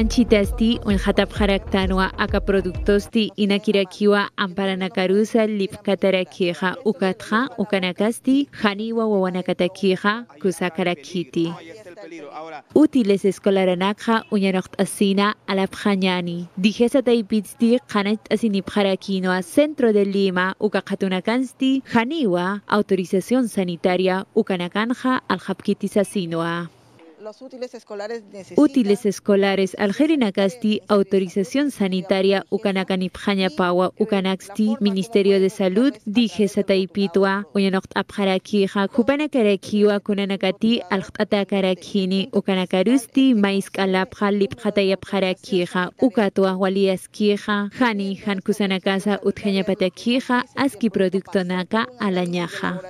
Anchitasti unhatap haraktanwa aka productosti inakirakiwa amparanakarusa lipkatarakiha ukatha ukanakasti haniwa wawanakatakiha kusakarakiti. Útiles escolaranakha uñanocht asina alapjañani. Dijesa taipitsti kanat asinipjarakinoa centro de Lima ukakatunakansti haniwa autorización sanitaria ukanakanja aljapkitisasinoa. Los útiles escolares necesitan... Útiles escolares Algerinacasti, autorización sanitaria Ucanacanipjaña Paua, Ucanaxti, Ministerio de Salud, dije Sataipitua, Uyanocht Abjarakija, Kupanakarakiwa, Kunanakati, Algatacarakini, Ucanakarusti, Mais Kalapja, Lipjatayapjarakija, Ukatua, Waliaskija, Hani, Han Kusanakasa, Utjañapatakija, Aski Producto Naka, Alañaja.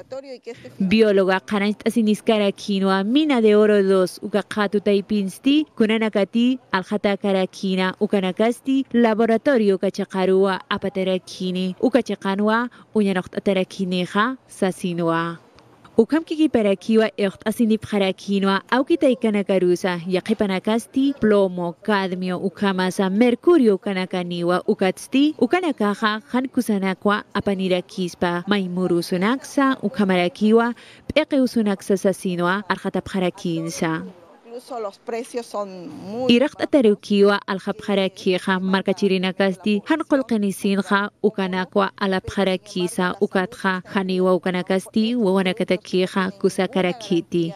Bióloga, Kanait Asiniskarakinua, Mina de Oro 2, ukakhatutai pinsti kunanakati alhatakarakina ukanakasti laboratorio kachaqaruwa apatarakini ukachaqanwa uñanoqt'atarakineqa sasinwa ukamkikiparakiwa eqt asinipqarakinwa awkitaykanakarusaj yaqipanakasti plomo cadmio ukamasa mercurio kanakaniwa ukatsti ukanakaqa qankusanakwa apanirakispaj maymurusunaqsa ukamarakiwa p'eqe usunaqsa sasinwa arqhatapqarakinsa إيرخت أتاروكيوا الخبخراكيخا مركا تيرينا كاستي هنقل قنيسينخا وكاناكوا على بخراكيسا وكاتخا خانيوا وكاناكاستي ووناكتاكيخا كوسا كراكيتي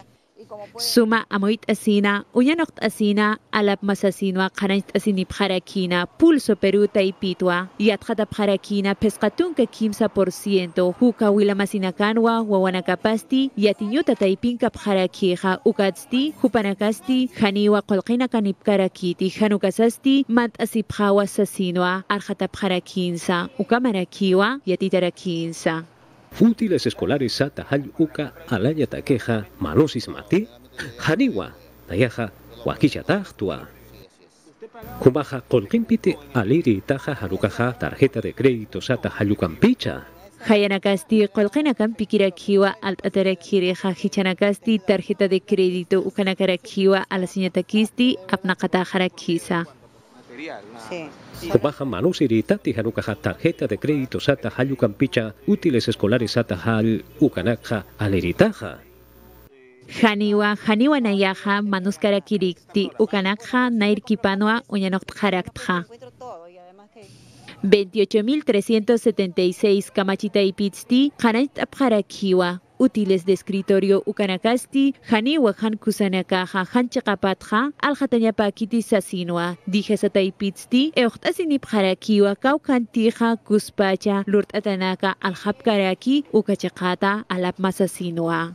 Suma amoit asina, uñanokt asina, alap masasinwa qanait asini pjarakina, pulso Perú taipitwa, yatjata pjarakina, pescatunka kimsa por ciento, huka wila masinakanwa, wawanakapasti, yatinyuta taipinka pjarakija, ukatsti, hupanakasti, haniwa kolqina kanipkarakiti, hanukasasti, mant asipjawa sasinwa, arjata pjarakinsa, ukamarakiwa, yatitarakinsa. Útiles escolares sata hal uka alaya taqueja manosis mati haniwa nayaja wakisha tahtua Kumaja kolkimpite aliri taja harukaja tarjeta de crédito sata halukampicha Hayanakasti qolqinakan pikirakiwa alt atarakireja hichanakasti tarjeta de crédito ukanakarakiwa alasinatakisti apnaqatajarakisa. Sí. Kumaja manusiri tarjeta de crédito sata halukampicha útiles escolares sata hal ukanakja aleritaja Haniwa, Haniwa nayaja manuskarakirikti ukanakja nairkipanua uñanoqtjaraktja. 28.376 Kamachita y Pitzti, Hanait Abharakiwa, útiles de escritorio Ukanakasti, Haniwa Han Kusanakaja, Han Chakapatja, Aljatanyapakiti Sasinwa, Dije Sataipitzti, Euchtasinip Harakiwa, Kaukantija, Kuspacha, Lurt Atanaka, Aljapkaraki, Ukachakata, Alap Masasinwa.